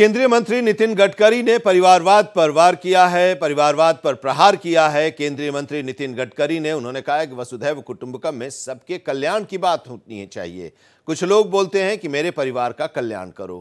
केंद्रीय मंत्री नितिन गडकरी ने परिवारवाद पर वार किया है, परिवारवाद पर प्रहार किया है। केंद्रीय मंत्री नितिन गडकरी ने उन्होंने कहा कि वसुधैव कुटुंबकम में सबके कल्याण की बात होनी चाहिए। कुछ लोग बोलते हैं कि मेरे परिवार का कल्याण करो।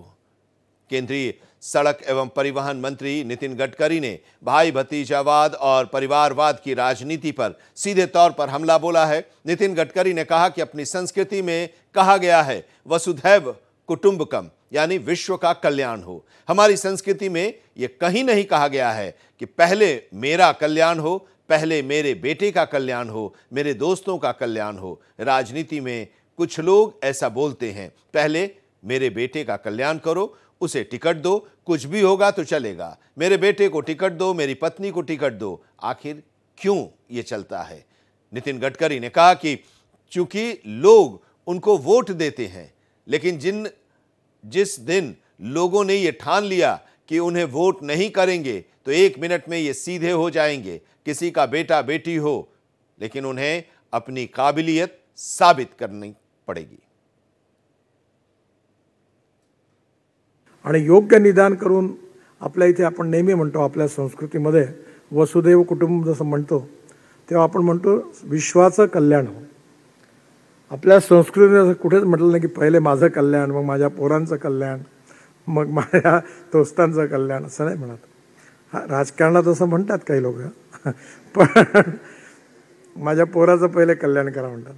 केंद्रीय सड़क एवं परिवहन मंत्री नितिन गडकरी ने भाई भतीजावाद और परिवारवाद की राजनीति पर सीधे तौर पर हमला बोला है। नितिन गडकरी ने कहा कि अपनी संस्कृति में कहा गया है, वसुधैव कुटुंबकम। यानी विश्व का कल्याण हो। हमारी संस्कृति में यह कहीं नहीं कहा गया है कि पहले मेरा कल्याण हो, पहले मेरे बेटे का कल्याण हो, मेरे दोस्तों का कल्याण हो। राजनीति में कुछ लोग ऐसा बोलते हैं, पहले मेरे बेटे का कल्याण करो, उसे टिकट दो, कुछ भी होगा तो चलेगा। मेरे बेटे को टिकट दो, मेरी पत्नी को टिकट दो। आखिर क्यों ये चलता है? नितिन गडकरी ने कहा कि चूँकि लोग उनको वोट देते हैं, लेकिन जिन जिस दिन लोगों ने ये ठान लिया कि उन्हें वोट नहीं करेंगे तो एक मिनट में ये सीधे हो जाएँगे। किसी का बेटा बेटी हो, लेकिन उन्हें अपनी काबिलियत साबित करनी पड़ेगी। योग्य निदान करून आपल्या इथे आपण नेहमी म्हणतो, आपल्या संस्कृतीमध्ये वसुदैव कुटुंब जसं म्हणतो, तेव्हा आपण म्हणतो, विश्वाचं कल्याण हो. आपल्या संस्कृतीने कुठेच म्हटलं नाही की पहिले माझं कल्याण मग माझ्या पोरांचं कल्याण मग माझ्या दोस्तांचं कल्याण असं नाही म्हणत. हा राजकारणात असं म्हणतात काही लोक. पण माझ्या पोराचं पहिले कल्याण करा म्हणतात.